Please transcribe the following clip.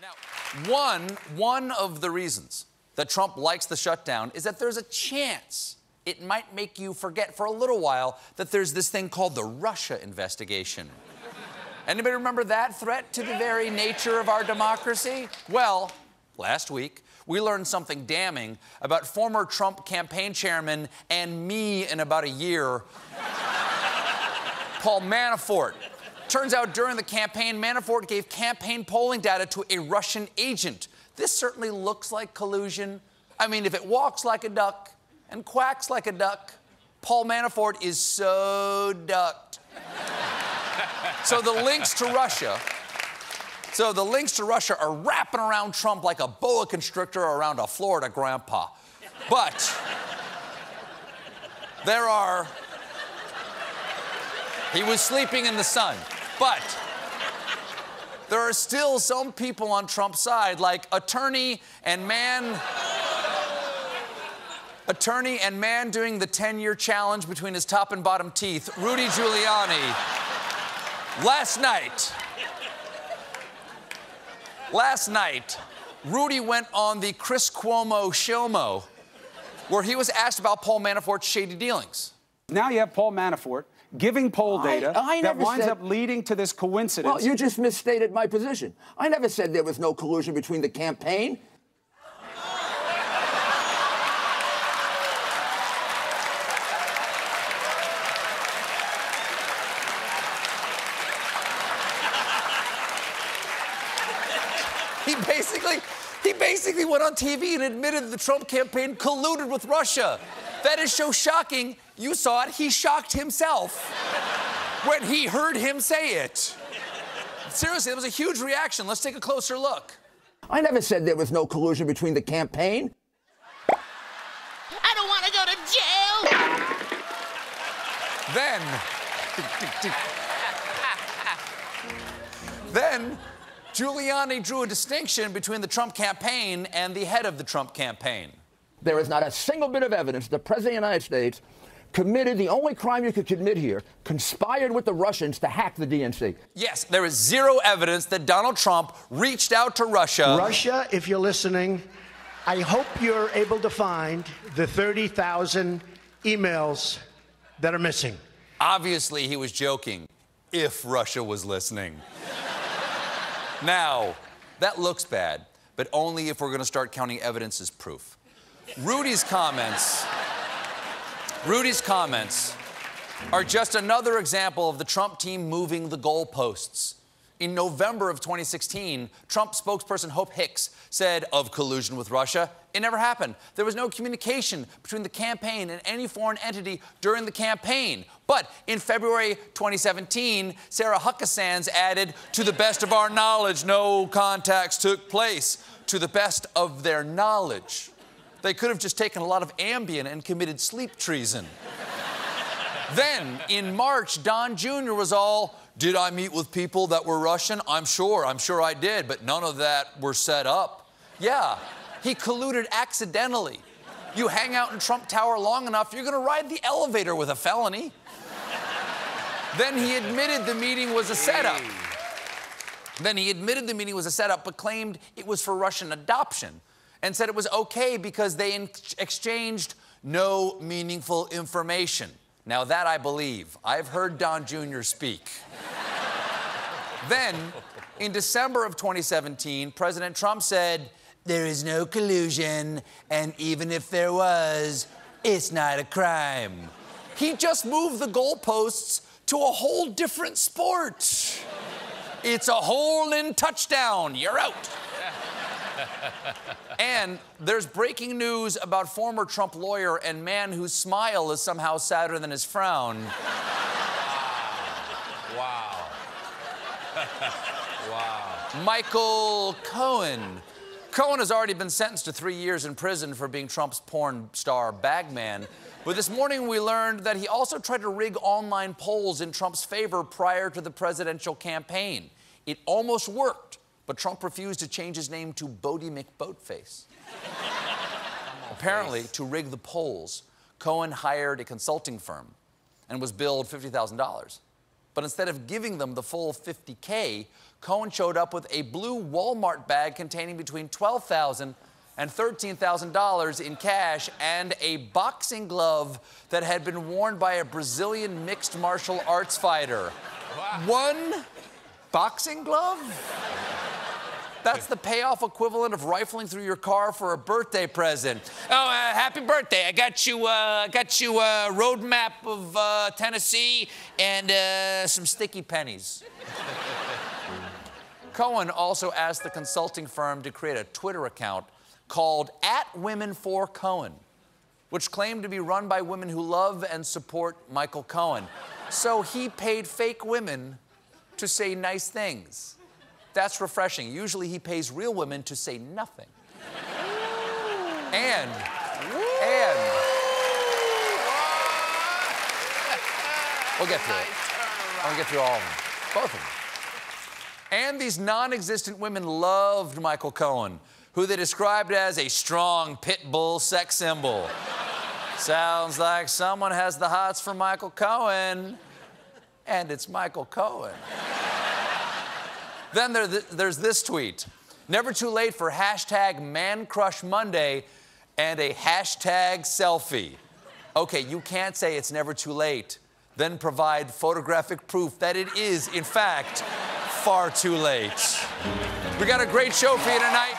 Now, one, one of the reasons that Trump likes the shutdown is that there's a chance it might make you forget for a little while that there's this thing called the Russia investigation. Anybody remember that threat to the very nature of our democracy? Well, last week, we learned something damning about former Trump campaign chairman and me in about a year, Paul Manafort. Turns out during the campaign, Manafort gave campaign polling data to a Russian agent. This certainly looks like collusion. I mean, if it walks like a duck and quacks like a duck, Paul Manafort is so ducked. so the links to Russia. So the links to Russia are wrapping around Trump like a boa constrictor around a Florida grandpa. But there are. He was sleeping in the sun. But there are still some people on Trump's side, like attorney and man. Attorney and man doing the 10 year challenge between his top and bottom teeth, Rudy Giuliani. Last night, last night, Rudy went on the Chris Cuomo Showmo, where he was asked about Paul Manafort's shady dealings. Now you have Paul Manafort giving poll data I, I that winds said, up leading to this coincidence. Well, you just misstated my position. I never said there was no collusion between the campaign. He basically, he basically went on TV and admitted the Trump campaign colluded with Russia. That is so shocking. You saw it. He shocked himself when he heard him say it. Seriously, it was a huge reaction. Let's take a closer look. I never said there was no collusion between the campaign. I don't want to go to jail. Then, then Giuliani drew a distinction between the Trump campaign and the head of the Trump campaign. There is not a single bit of evidence the President of the United States committed the only crime you could commit here, conspired with the Russians to hack the DNC. Yes, there is zero evidence that Donald Trump reached out to Russia. Russia, if you're listening, I hope you're able to find the 30,000 emails that are missing. Obviously, he was joking, if Russia was listening. now, that looks bad, but only if we're going to start counting evidence as proof. Rudy's comments. Rudy's comments are just another example of the Trump team moving the goalposts. In November of 2016, Trump spokesperson Hope Hicks said of collusion with Russia, it never happened. There was no communication between the campaign and any foreign entity during the campaign. But in February 2017, Sarah Huckabee Sanders added, to the best of our knowledge, no contacts took place. To the best of their knowledge. They could have just taken a lot of Ambien and committed sleep treason. then, in March, Don Jr. was all, Did I meet with people that were Russian? I'm sure, I'm sure I did, but none of that were set up. Yeah, he colluded accidentally. You hang out in Trump Tower long enough, you're gonna ride the elevator with a felony. then he admitted the meeting was a setup. Then he admitted the meeting was a setup, but claimed it was for Russian adoption and said it was okay because they exchanged no meaningful information. Now, that I believe. I've heard Don Jr. speak. then, in December of 2017, President Trump said, There is no collusion, and even if there was, it's not a crime. He just moved the goalposts to a whole different sport. It's a hole in touchdown. You're out. and there's breaking news about former Trump lawyer and man whose smile is somehow sadder than his frown. Wow. wow. Michael Cohen. Cohen has already been sentenced to three years in prison for being Trump's porn star bagman. But this morning we learned that he also tried to rig online polls in Trump's favor prior to the presidential campaign. It almost worked, but Trump refused to change his name to Boaty McBoatface. Apparently, to rig the polls, Cohen hired a consulting firm and was billed $50,000. But instead of giving them the full 50K, Cohen showed up with a blue Walmart bag containing between $12,000 and $13,000 in cash and a boxing glove that had been worn by a Brazilian mixed martial arts fighter. One boxing glove? That's the payoff equivalent of rifling through your car for a birthday present. Oh, uh, happy birthday! I got you, uh, got you a roadmap of uh, Tennessee and uh, some sticky pennies. Cohen also asked the consulting firm to create a Twitter account called at Women for Cohen, which claimed to be run by women who love and support Michael Cohen. So he paid fake women to say nice things. That's refreshing. Usually he pays real women to say nothing. And, and, we'll get through it. I'll get through all of them. Both of them. And these non existent women loved Michael Cohen, who they described as a strong pit bull sex symbol. Sounds like someone has the hots for Michael Cohen, and it's Michael Cohen. Then there, there's this tweet Never too late for hashtag Man Crush Monday and a hashtag selfie. Okay, you can't say it's never too late, then provide photographic proof that it is, in fact, far too late. We got a great show for you tonight.